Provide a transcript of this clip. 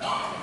Oh,